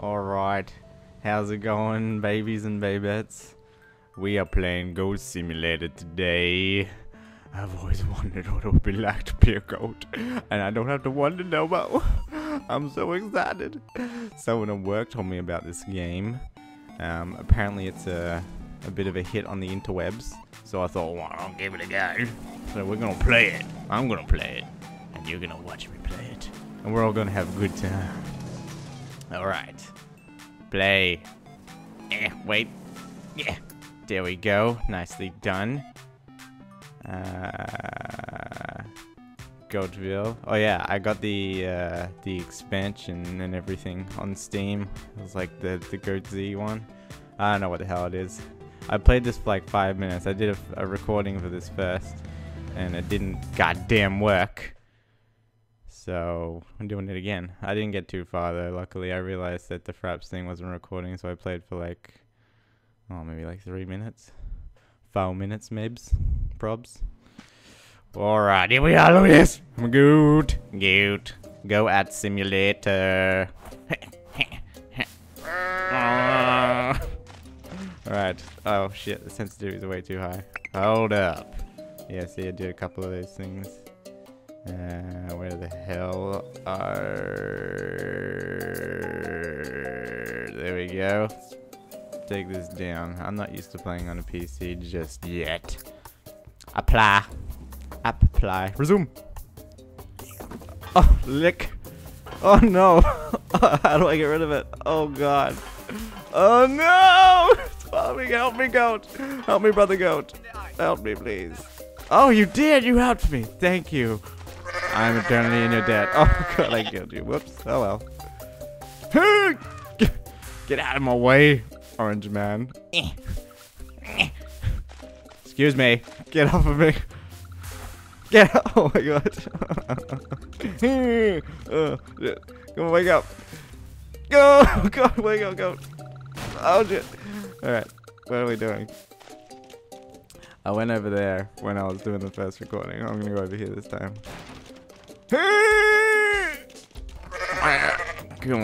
Alright. How's it going, babies and babettes? We are playing Goat Simulator today. I've always wondered what it would be like to be a goat, and I don't have to wonder no more. I'm so excited. Someone at work told me about this game. Um, apparently, it's a, a bit of a hit on the interwebs, so I thought, well, I'll give it a go. So we're gonna play it. I'm gonna play it, and you're gonna watch me play it, and we're all gonna have a good time. All right, play. Eh, wait. Yeah, there we go. Nicely done. Uh, Goatville. Oh yeah, I got the uh, the expansion and everything on Steam. It was like the the GoatZ one. I don't know what the hell it is. I played this for like five minutes. I did a, a recording for this first, and it didn't goddamn work. So I'm doing it again. I didn't get too far though. Luckily, I realized that the Fraps thing wasn't recording, so I played for like, oh maybe like three minutes, five minutes, maybe, probs. Alright, here we are, at this. Good, good. Goat Simulator. Alright. Oh shit, the sensitivity is way too high. Hold up. Yeah, see, I did a couple of those things. Uh, where the hell are... There we go. Take this down. I'm not used to playing on a PC just yet. Apply. Apply. Resume. Oh, lick. Oh no. How do I get rid of it? Oh god. Oh no! Help me, help me, goat. Help me, brother goat. Help me, please. Oh, you did. You helped me. Thank you. I'm eternally in your debt. Oh god, I killed you. Whoops. Oh well. Get out of my way, orange man. Excuse me. Get off of me. Get out. Oh my god. uh, come on, wake up. Go! Oh god, wake up, go. Oh shit. Alright, what are we doing? I went over there when I was doing the first recording. I'm gonna go over here this time. Come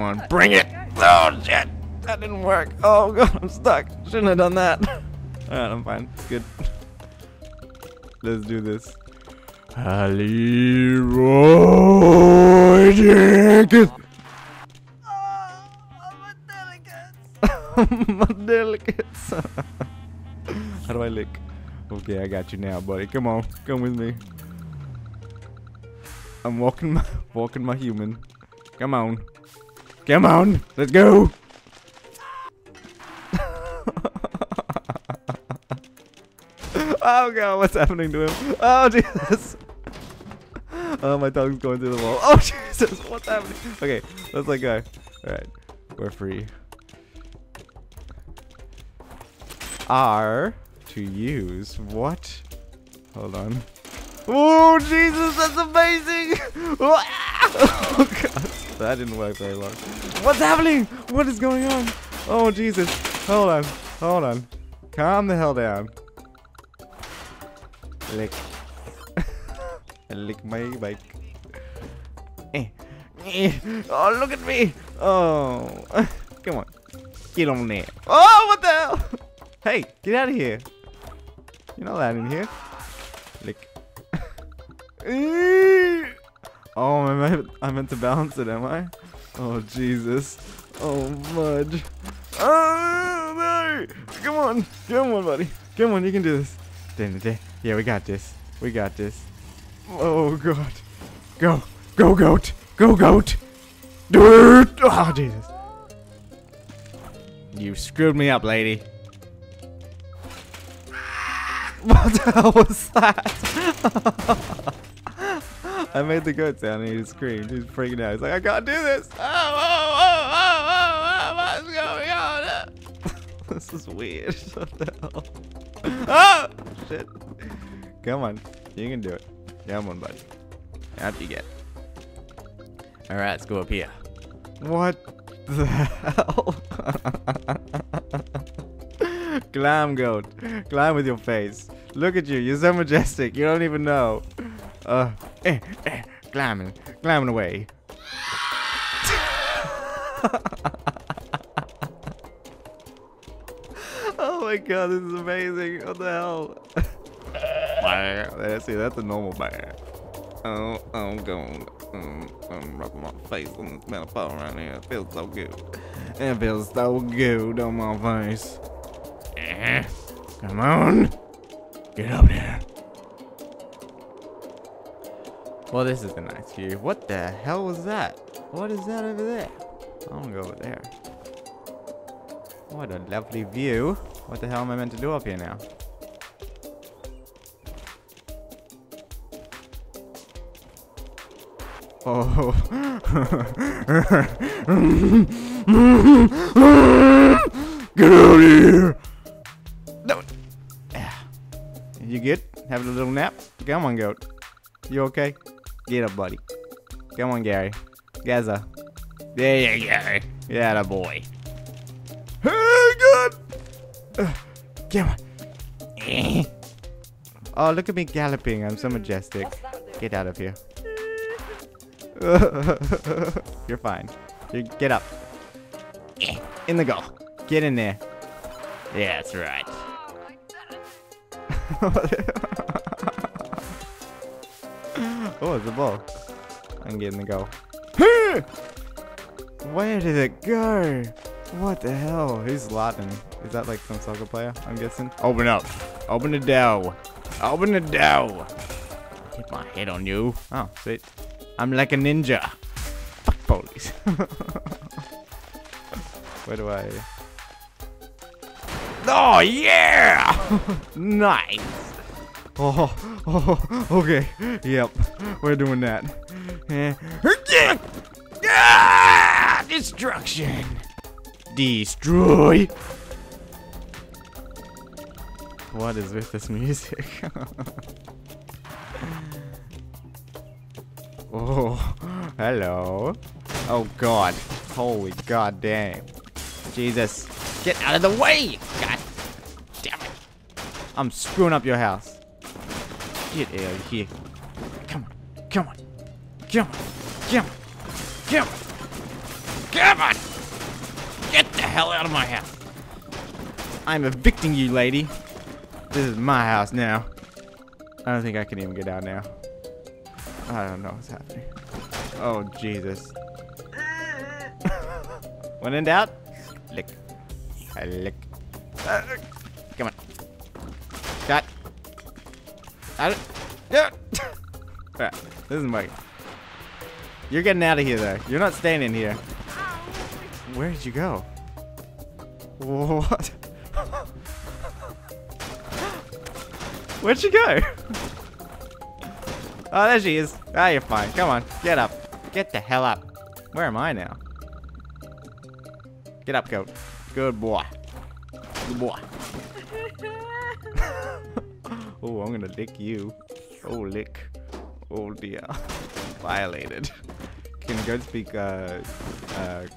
on, bring it! Oh shit! That didn't work. Oh god, I'm stuck. Shouldn't have done that. Alright, I'm fine. It's good. Let's do this. Leeroy Jenkins! my delicates. How do I lick? Okay, I got you now, buddy. Come on, come with me. I'm walking my walking my human. Come on, come on, let's go. oh god, what's happening to him? Oh Jesus. Oh, my tongue's going through the wall. Oh Jesus, what's happening? Okay, let's let go. All right, we're free. R to use. What? Hold on. Oh, Jesus, that's amazing! Oh, God. That didn't work very well. What's happening? What is going on? Oh, Jesus. Hold on. Hold on. Calm the hell down. Lick. Lick my bike. Eh. Oh, look at me! Oh. Come on. Get on there. Oh, what the hell? Hey, get out of here. You're not in here. Lick. oh, I meant, I meant to balance it, am I? Oh, Jesus. Oh, Mudge. Oh, no! Come on. Come on, buddy. Come on, you can do this. Yeah, we got this. We got this. Oh, God. Go. Go, goat. Go, goat. Do it. Oh, Jesus. You screwed me up, lady. What the hell was that? I made the goat sound and he screamed. He's freaking out. He's like, I can't do this. Oh, oh, oh, oh, oh, oh what's going on? this is weird. What the hell? Oh, shit. Come on. You can do it. Come on, buddy. Up you get. Alright, let's go up here. What the hell? Glam goat. Glam with your face. Look at you. You're so majestic. You don't even know. Uh, eh, eh, glamming. Glamming away. oh my god, this is amazing. What the hell? Bear. See, that's a normal bear. Oh, I'm going. Um, I'm rubbing my face on this metal pole right here. It feels so good. It feels so good on my face. Eh, Come on. Get up there. Well, this is a nice view. What the hell was that? What is that over there? I'm gonna go over there. What a lovely view. What the hell am I meant to do up here now? Oh. Get out of here! No. You good? Having a little nap? Come on, goat. You okay? Get up, buddy. Come on, Gary. Gaza. There you go. Yeah, the boy. Hey, good. Uh, come on. Oh, look at me galloping. I'm so majestic. Get out of here. You're fine. You get up. In the goal. Get in there. Yeah, that's right. oh, it's a ball. I'm getting the goal. Where did it go? What the hell? Who's Latin? Is that like some soccer player? I'm guessing. Open up. Open the door. Open the door. Hit my head on you. Oh, sweet. I'm like a ninja. Fuck police. Where do I... Oh, yeah! nice. Oh, oh, okay. Yep, we're doing that. Ah! Destruction. Destroy. What is with this music? oh, hello. Oh god. Holy god damn. Jesus. Get out of the way! God damn it. I'm screwing up your house. Get out of here. Come on. Come on. Come on. Come on. Come on. Come on. Get the hell out of my house. I'm evicting you, lady. This is my house now. I don't think I can even get out now. I don't know what's happening. Oh, Jesus. when in doubt, lick. I lick. Uh, I yeah. Right, this isn't working. You're getting out of here, though. You're not staying in here. Where did you go? What? Where'd she go? oh, there she is. Ah, oh, you're fine. Come on, get up. Get the hell up. Where am I now? Get up, goat. Good boy. Good boy. I'm gonna lick you. Oh, lick. Oh dear. Violated. Can goats speak uh, uh,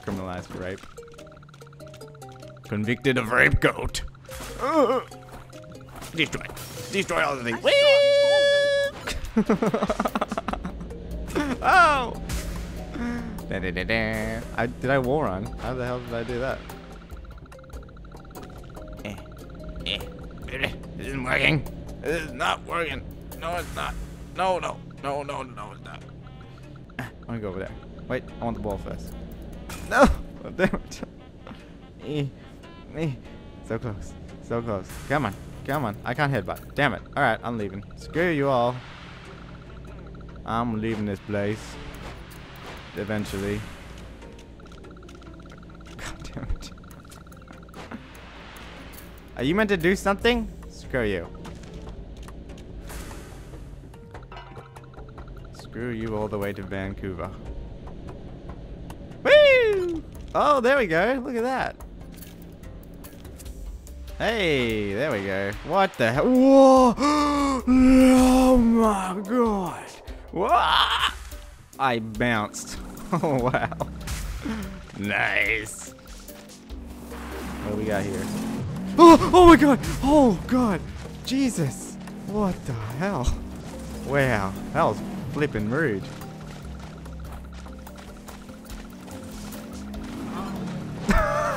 criminalized for rape? Convicted of rape goat. Uh, destroy. Destroy all the things. oh! Da, da, da, da. I, did I war on? How the hell did I do that? Eh. Eh. This isn't working. This is not working. No, it's not. No, no. No, no, no, it's not. I want to go over there. Wait, I want the ball first. No! Oh, damn it. So close. So close. Come on. Come on. I can't headbutt. Damn it. Alright, I'm leaving. Screw you all. I'm leaving this place. Eventually. God damn it. Are you meant to do something? Screw you. Screw you all the way to Vancouver. Woo! Oh, there we go. Look at that. Hey, there we go. What the hell? Whoa! Oh my god! I bounced. Oh wow. Nice. What do we got here? Oh, oh my god! Oh god! Jesus! What the hell? Wow, that was flipping rude.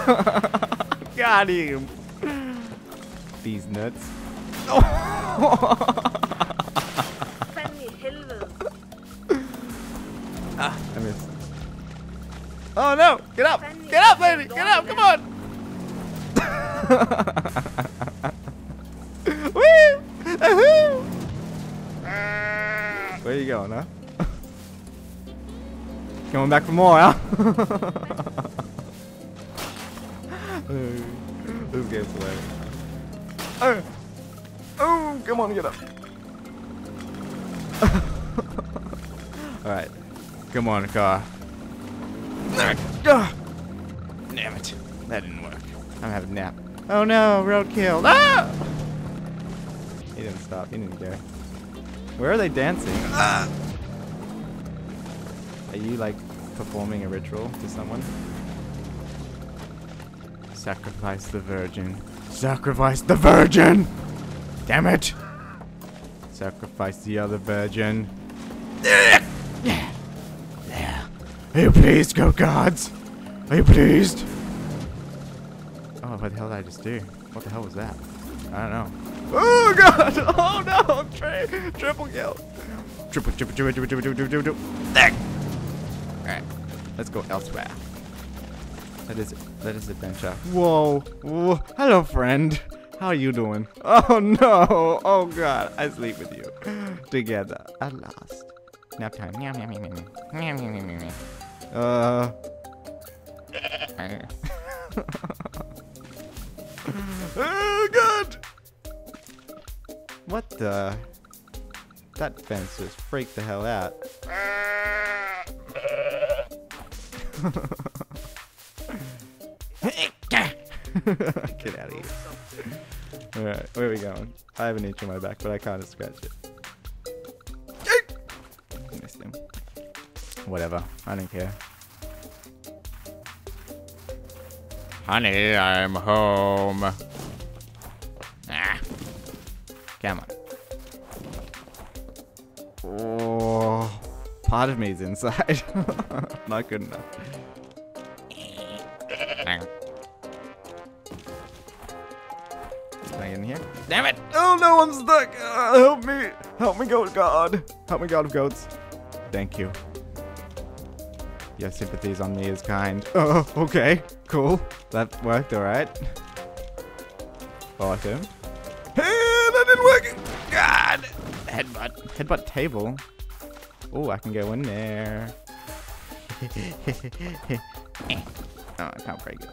Got him. These nuts. Ah, I missed. Oh no! Get up! Get up, lady! Get up! Come on! Woo! Ahoo! Where you going, huh? Coming back for more, huh? this game's hilarious. Oh! Oh! Come on, get up! Alright. Come on, car. Damn it. That didn't work. I'm having a nap. Oh no, roadkill. Ah! He didn't stop. He didn't care. Where are they dancing? Ah! Are you like performing a ritual to someone? Sacrifice the virgin. Sacrifice the virgin! Damn it! Sacrifice the other virgin. Yeah. Yeah. Are you pleased, go gods? Are you pleased? Oh, what the hell did I just do? What the hell was that? I don't know. Oh god! Oh no! Tri triple kill! Triple, triple, triple, triple, triple, triple, triple, triple. There! Alright. Let's go elsewhere. Let us, let us adventure. Whoa. Whoa. Hello, friend. How are you doing? Oh no! Oh god! I sleep with you. Together. At last. Nap time. Meow, meow, meow, meow. Meow, meow, meow, meow, meow. Uh. oh god! What the? That fence just freaked the hell out. Get out of here. Alright, where are we going? I have an itch on my back, but I can't scratched it. Missed him. Whatever. I don't care. Honey, I'm home. Come on. Oh, part of me is inside. Not good enough. Can I get in here? Damn it! Oh no, I'm stuck! Uh, help me! Help me, goat god! Help me, god of goats. Thank you. Your sympathies on me is kind. Oh, okay. Cool. That worked alright. Bottom. Work! God! Headbutt. Headbutt table. Oh, I can go in there. Eh. oh, I can't break it.